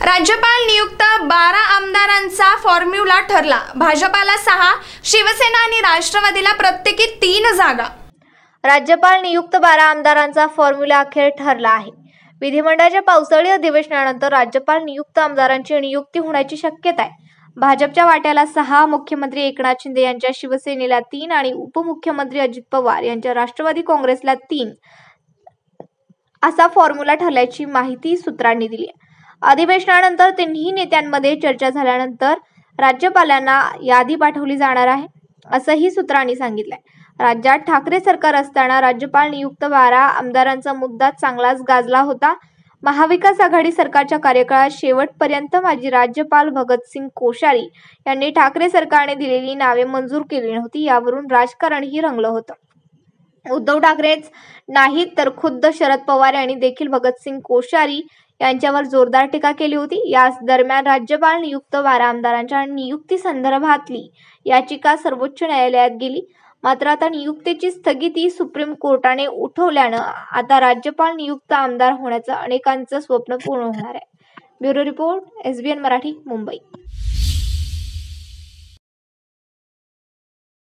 राज्यपाल नियुक्त बारा आमदारांचा फॉर्म्युला ठरला. भाजपाला सहा शिवसेना आणि राष्ट्रवादीला प्रत्येकी तीन जागा. राज्यपाल नियुक्त बारा आमदारांचा फॉर्म्युला अखेर ठरला आहे. विधिमंडळाच्या पावसाळी अधिवेशनानंतर राज्यपाल नियुक्त आमदारांची नियुक्ती होण्याची शक्यता आहे. भाजपच्या वाट्याला सहा मुख्यमंत्री एकनाथ शिंदे यांच्या शिवसेनेला तीन आणि उपमुख्यमंत्री अजित पवार यांच्या राष्ट्रवादी काँग्रेसला तीन असा फॉर्म्युला ठरल्याची माहिती सूत्रांनी दिली आहे. अधिवेशनानंतर तिन्ही नेत्यांमध्ये चर्चा झाल्यानंतर राज्यपालांना यादी पाठवली जाणार आहे असंही सूत्रांनी सांगितलंय. राज्यात ठाकरे सरकार असताना राज्यपाल नियुक्त बारा आमदारांचा मुद्दा चांगलाच गाजला होता. महाविकास आघाडी सरकारच्या कार्यकाळात शेवटपर्यंत माजी राज्यपाल भगतसिंग कोश्यारी यांनी ठाकरे सरकारने दिलेली नावे मंजूर केली नव्हती यावरून राजकारणही रंगलं होतं. उद्धव ठाकरेच नाहीत तर खुद्द शरद पवार यांनी देखील भगतसिंग कोश्यारी यांच्यावर जोरदार टीका केली होती. याच दरम्यान राज्यपाल नियुक्त बारा आमदारांच्या नियुक्ती संदर्भातली याचिका सर्वोच्च न्यायालयात गेली. मात्र आता नियुक्तीची स्थगिती सुप्रीम कोर्टाने उठवल्यानं आता राज्यपाल नियुक्त आमदार होण्याचं अनेकांचं स्वप्न पूर्ण होणार आहे. Bureau report SBN Marathi Mumbai.